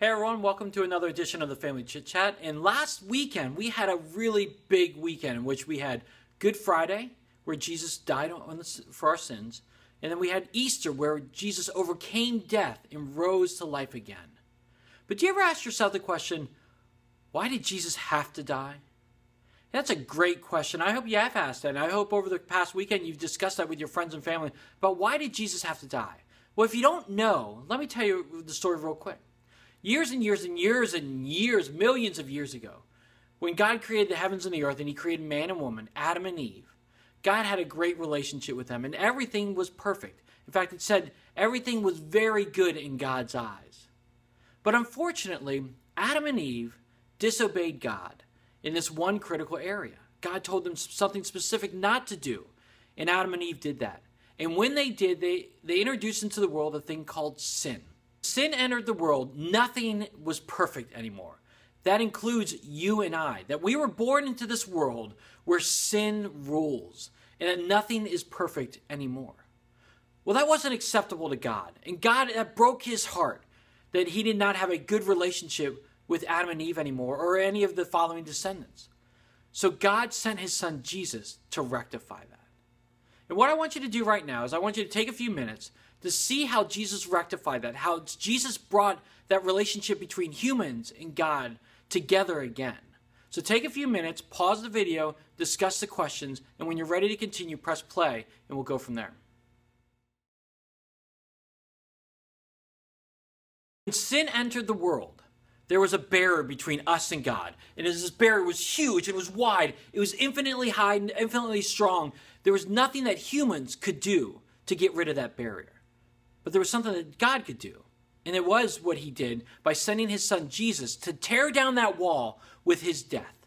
Hey everyone, welcome to another edition of the Family Chit Chat. And last weekend, we had a really big weekend in which we had Good Friday, where Jesus died the, for our sins. And then we had Easter, where Jesus overcame death and rose to life again. But do you ever ask yourself the question, why did Jesus have to die? That's a great question. I hope you have asked that. And I hope over the past weekend you've discussed that with your friends and family. But why did Jesus have to die? Well, if you don't know, let me tell you the story real quick years and years and years and years, millions of years ago, when God created the heavens and the earth and he created man and woman, Adam and Eve, God had a great relationship with them and everything was perfect. In fact, it said everything was very good in God's eyes. But unfortunately, Adam and Eve disobeyed God in this one critical area. God told them something specific not to do, and Adam and Eve did that. And when they did, they, they introduced into the world a thing called sin. Sin entered the world, nothing was perfect anymore. That includes you and I, that we were born into this world where sin rules and that nothing is perfect anymore. Well, that wasn't acceptable to God. And God, that broke his heart that he did not have a good relationship with Adam and Eve anymore or any of the following descendants. So God sent his son Jesus to rectify that. And what I want you to do right now is I want you to take a few minutes to see how Jesus rectified that, how Jesus brought that relationship between humans and God together again. So take a few minutes, pause the video, discuss the questions, and when you're ready to continue, press play, and we'll go from there. When sin entered the world, there was a barrier between us and God. And as this barrier was huge, it was wide, it was infinitely high, and infinitely strong. There was nothing that humans could do to get rid of that barrier. But there was something that God could do. And it was what he did by sending his son Jesus to tear down that wall with his death.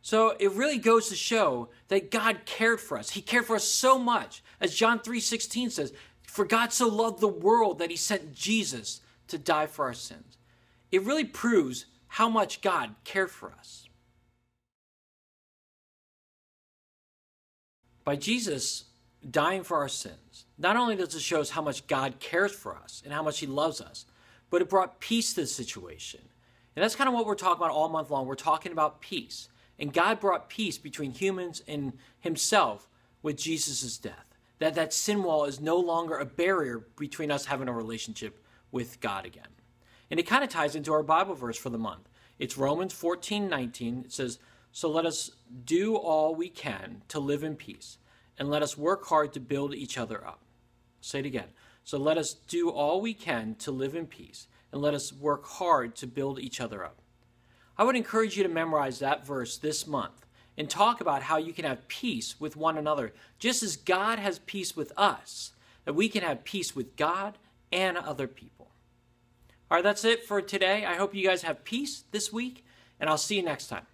So it really goes to show that God cared for us. He cared for us so much. As John 3:16 says, "For God so loved the world that he sent Jesus to die for our sins." It really proves how much God cared for us. By Jesus dying for our sins, not only does it show us how much God cares for us and how much He loves us, but it brought peace to the situation. And that's kind of what we're talking about all month long. We're talking about peace. And God brought peace between humans and Himself with Jesus' death. That that sin wall is no longer a barrier between us having a relationship with God again. And it kind of ties into our Bible verse for the month. It's Romans 14 19. It says, So let us do all we can to live in peace and let us work hard to build each other up. say it again. So let us do all we can to live in peace, and let us work hard to build each other up. I would encourage you to memorize that verse this month and talk about how you can have peace with one another, just as God has peace with us, that we can have peace with God and other people. All right, that's it for today. I hope you guys have peace this week, and I'll see you next time.